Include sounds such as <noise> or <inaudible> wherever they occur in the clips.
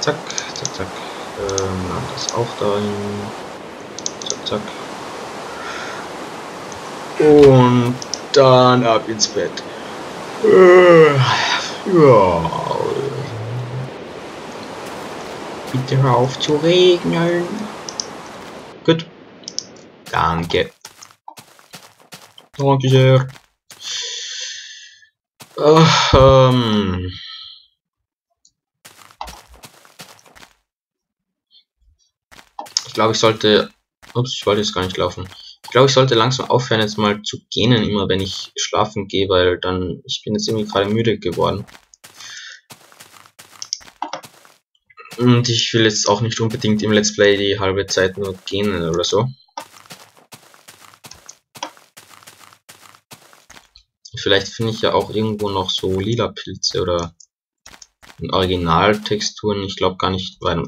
Zack, zack, zack. Ähm, das auch dahin. Zack, zack. Und dann ab ins Bett. Äh, ja. Bitte hör auf zu regnen. Gut. Danke. Danke sehr. Äh, ähm. Glaube, ich sollte... Ups, ich wollte jetzt gar nicht laufen. Ich glaube, ich sollte langsam aufhören, jetzt mal zu gähnen, immer wenn ich schlafen gehe, weil dann... Ich bin jetzt irgendwie gerade müde geworden. Und ich will jetzt auch nicht unbedingt im Let's Play die halbe Zeit nur gähnen oder so. Vielleicht finde ich ja auch irgendwo noch so lila Pilze oder in Originaltexturen. Ich glaube gar nicht, weil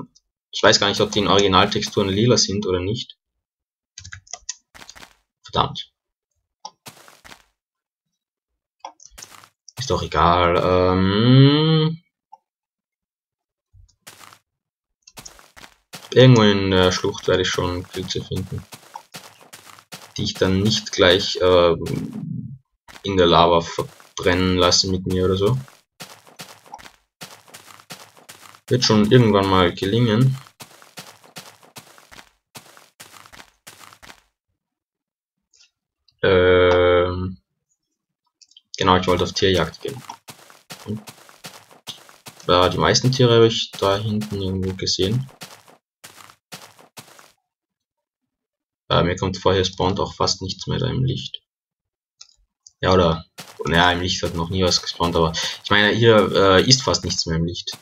ich weiß gar nicht, ob die in Originaltexturen lila sind oder nicht. Verdammt. Ist doch egal. Ähm Irgendwo in der Schlucht werde ich schon Pilze finden. Die ich dann nicht gleich ähm, in der Lava verbrennen lasse mit mir oder so. Wird schon irgendwann mal gelingen. Ähm, genau, ich wollte auf Tierjagd gehen. Ja, die meisten Tiere habe ich da hinten irgendwo gesehen. Äh, mir kommt vorher spawnt auch fast nichts mehr da im Licht. Ja, oder, naja, im Licht hat noch nie was gespawnt, aber ich meine, hier äh, ist fast nichts mehr im Licht.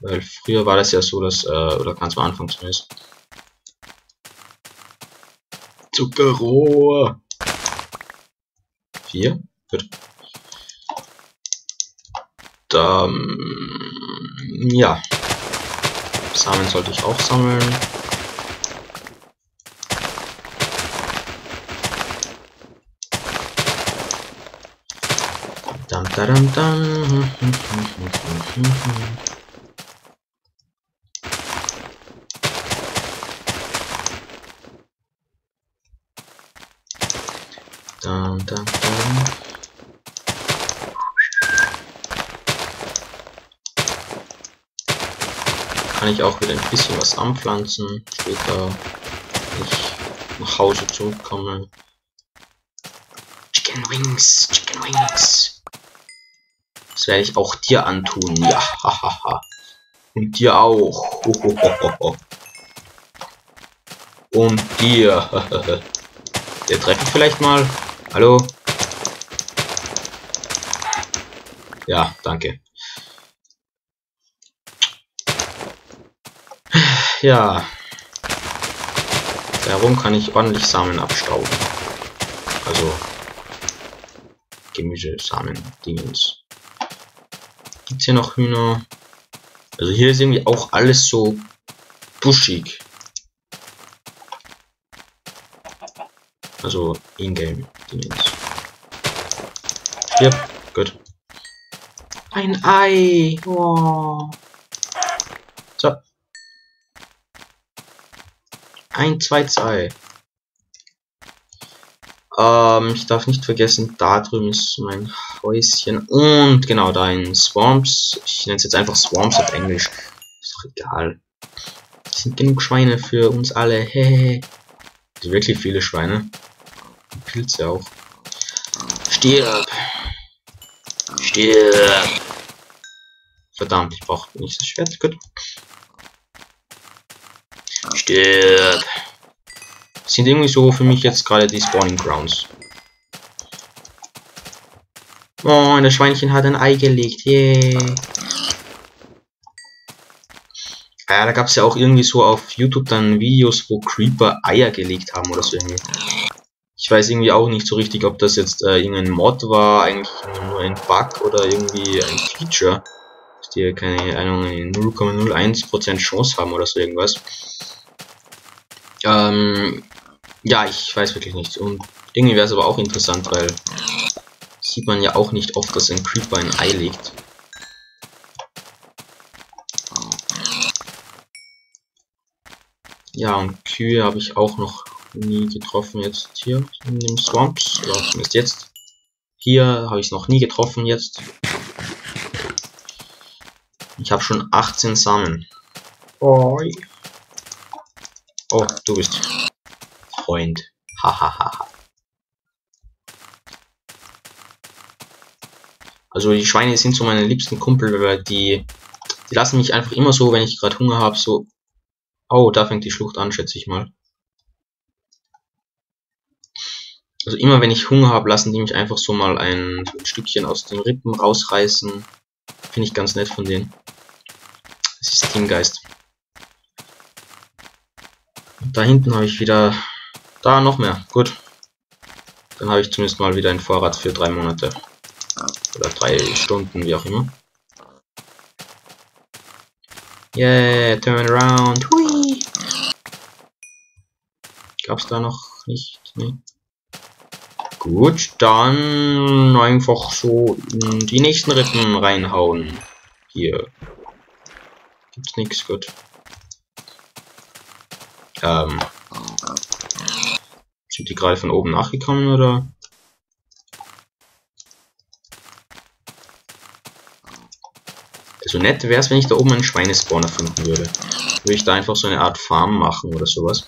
Weil früher war das ja so, dass, äh, oder ganz am Anfang zumindest. Zuckerrohr! Vier? Gut. Dann, ja. Samen sollte ich auch sammeln. Dum, dum, dum. Dum, dum, dum. Kann ich auch wieder ein bisschen was anpflanzen, später, wenn ich nach Hause zurückkomme. Chicken Wings, Chicken Wings. Das werde ich auch dir antun, ja, <laughs> hahaha. Und dir auch. <laughs> Und dir. <laughs> Der treffe ich vielleicht mal. Hallo? Ja, danke. Ja. Darum kann ich ordentlich Samen abstauben. Also Gemüsesamen, Dingens. Gibt's hier noch Hühner? Also hier ist irgendwie auch alles so buschig. Also in-game Dingens. Stirb. Gut. Ein Ei. Oh. So. Ein zweites Ei. Ähm, ich darf nicht vergessen, da drüben ist mein Häuschen. Und genau, da in Swamps. Ich nenne es jetzt einfach Swamps auf Englisch. Ist doch egal. Es sind genug Schweine für uns alle. <laughs> Hehehe. Also wirklich viele Schweine. Und Pilze auch. Stirb! Stirb! Verdammt, ich brauche nicht das Schwert. Gut. Stirb! sind irgendwie so für mich jetzt gerade die Spawning Grounds. Oh, das Schweinchen hat ein Ei gelegt. Yeah. Ja, da gab es ja auch irgendwie so auf YouTube dann Videos, wo Creeper Eier gelegt haben oder so irgendwie. Ich weiß irgendwie auch nicht so richtig, ob das jetzt äh, irgendein Mod war, eigentlich nur ein Bug oder irgendwie ein Feature. Dass die, keine Ahnung, 0,01% Chance haben oder so irgendwas. Ähm, ja, ich weiß wirklich nicht. Und irgendwie wäre es aber auch interessant, weil sieht man ja auch nicht oft, dass ein Creeper ein Ei legt. Ja, und Kühe habe ich auch noch nie getroffen jetzt hier in dem Swamps. Oder zumindest jetzt. Hier habe ich es noch nie getroffen jetzt. Ich habe schon 18 Samen. Oi oh, du bist Freund. Hahaha. also die Schweine sind so meine liebsten Kumpel, weil die, die lassen mich einfach immer so, wenn ich gerade Hunger habe, so. Oh, da fängt die Schlucht an, schätze ich mal. Also immer wenn ich Hunger habe, lassen die mich einfach so mal ein, ein Stückchen aus den Rippen rausreißen. Finde ich ganz nett von denen. Das ist Teamgeist. Da hinten habe ich wieder... Da noch mehr. Gut. Dann habe ich zumindest mal wieder einen Vorrat für drei Monate. Oder drei Stunden, wie auch immer. Yeah, turn around. Hui. Gab's da noch nicht? Nee. Gut, dann einfach so in die nächsten Rippen reinhauen. Hier. Gibt's nichts, gut. Ähm. Sind die gerade von oben nachgekommen, oder? So nett wäre es, wenn ich da oben einen Schweinespawner finden würde. Würde ich da einfach so eine Art Farm machen oder sowas.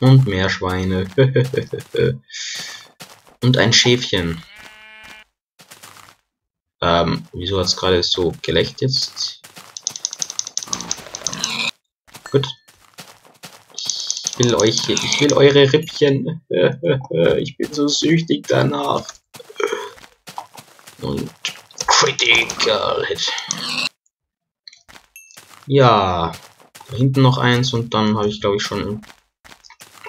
Und mehr Schweine. <laughs> Und ein Schäfchen. Ähm, wieso hat es gerade so gelächt jetzt? Gut. Ich will euch, ich will eure Rippchen. <laughs> ich bin so süchtig danach. Und Critical Hit. Ja, da hinten noch eins und dann habe ich glaube ich schon...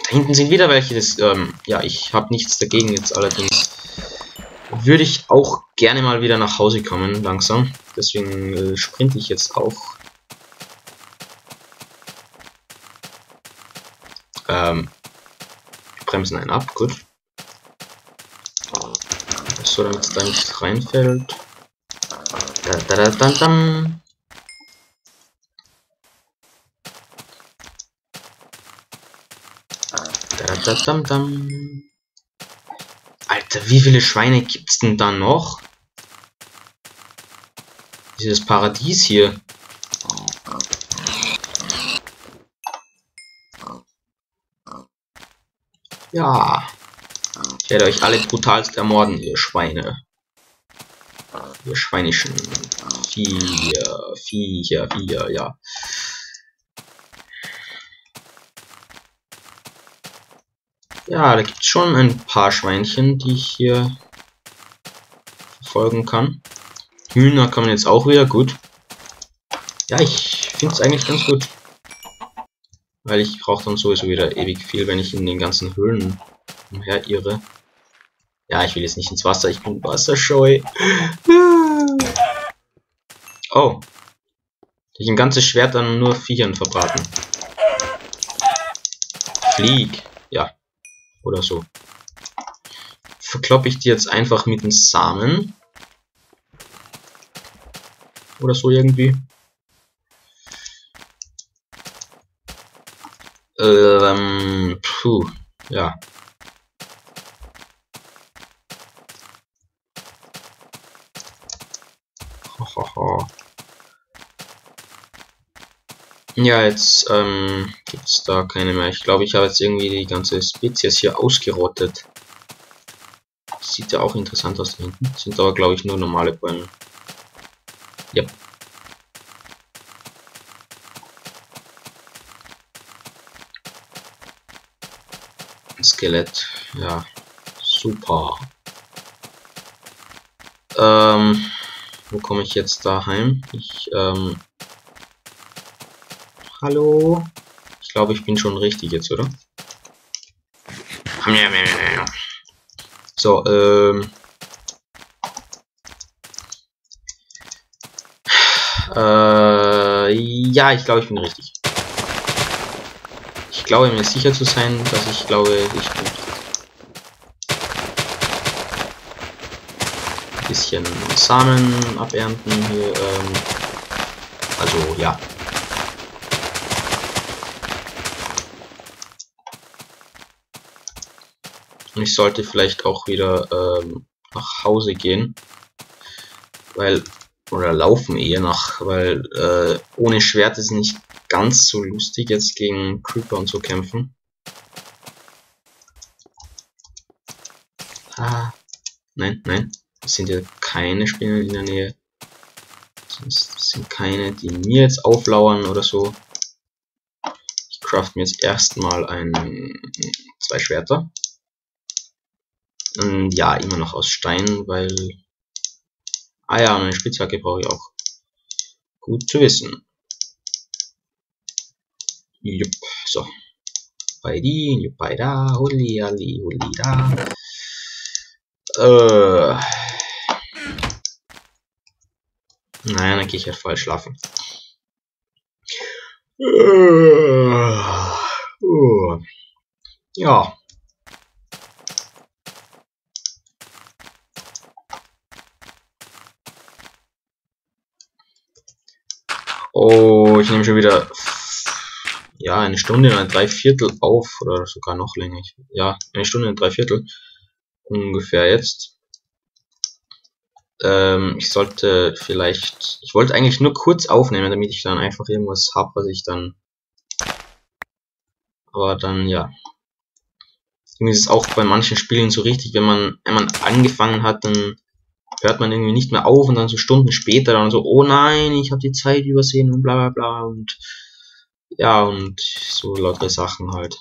Da hinten sind wieder welche, das, ähm, ja, ich habe nichts dagegen jetzt allerdings. Würde ich auch gerne mal wieder nach Hause kommen, langsam. Deswegen äh, sprinte ich jetzt auch. Ähm, bremsen einen ab, gut. So, damit es da nicht reinfällt. Da, da, da, da, da. Dam, dam. Alter, wie viele Schweine gibt's denn da noch? Dieses Paradies hier. Ja. Ich werde euch alle brutalst ermorden, ihr Schweine. Ihr schweinischen Viecher, Viecher, Viecher, ja. Ja, da gibt es schon ein paar Schweinchen, die ich hier verfolgen kann. Hühner kann man jetzt auch wieder gut. Ja, ich finde es eigentlich ganz gut. Weil ich brauche dann sowieso wieder ewig viel, wenn ich in den ganzen Höhlen umher irre. Ja, ich will jetzt nicht ins Wasser, ich bin wasserscheu. <laughs> Oh. Ich ein ganzes Schwert an nur Viechern verbraten. Flieg. Oder so. Verkloppe ich die jetzt einfach mit den Samen. Oder so irgendwie. Ähm, puh, ja. Ja, jetzt ähm, gibt es da keine mehr. Ich glaube, ich habe jetzt irgendwie die ganze Spezies hier ausgerottet. Sieht ja auch interessant aus da hinten. Sind aber, glaube ich, nur normale Bäume. Ja. Skelett. Ja. Super. Ähm, wo komme ich jetzt daheim? Ich, ähm, Hallo? Ich glaube, ich bin schon richtig jetzt, oder? So, ähm. Äh, ja, ich glaube, ich bin richtig. Ich glaube mir sicher zu sein, dass ich glaube, ich bin ein bisschen Samen abernten hier. Ähm, also ja. Und ich sollte vielleicht auch wieder ähm, nach Hause gehen. Weil, oder laufen eher nach, weil äh, ohne Schwert ist nicht ganz so lustig jetzt gegen Creeper und so kämpfen. Ah, nein, nein, es sind ja keine Spinnen in der Nähe. Es sind keine, die mir jetzt auflauern oder so. Ich craft mir jetzt erstmal ein, zwei Schwerter. Und ja, immer noch aus Stein, weil... Ah ja, eine Spitzhacke brauche ich auch. Gut zu wissen. Jupp, so. Bei die, bei da, huli, ali, huli, da. Äh. Naja, dann gehe ich halt voll schlafen. Äh. Uh. Ja. Oh, ich nehme schon wieder ja eine Stunde und ein Dreiviertel auf oder sogar noch länger. Ja, eine Stunde und ein Dreiviertel ungefähr jetzt. Ähm, ich sollte vielleicht, ich wollte eigentlich nur kurz aufnehmen, damit ich dann einfach irgendwas habe, was ich dann, aber dann ja. Irgendwie ist es auch bei manchen Spielen so richtig, wenn man, wenn man angefangen hat, dann hört man irgendwie nicht mehr auf und dann so Stunden später dann so, oh nein, ich habe die Zeit übersehen und bla bla bla und ja und so lautere Sachen halt.